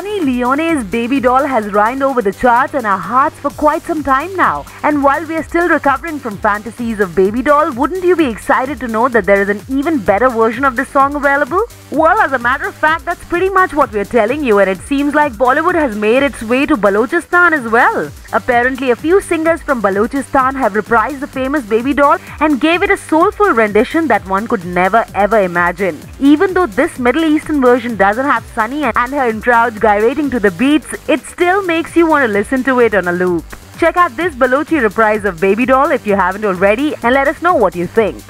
Leone's Baby Doll has reigned over the charts and our hearts for quite some time now. And while we are still recovering from fantasies of Baby Doll, wouldn't you be excited to know that there is an even better version of this song available? Well, as a matter of fact, that's pretty much what we're telling you, and it seems like Bollywood has made its way to Balochistan as well. Apparently, a few singers from Balochistan have reprised the famous Baby Doll and gave it a soulful rendition that one could never ever imagine. Even though this Middle Eastern version doesn't have Sunny and her entourage gyrating to the beats, it still makes you want to listen to it on a loop. Check out this Balochi reprise of Baby Doll if you haven't already and let us know what you think.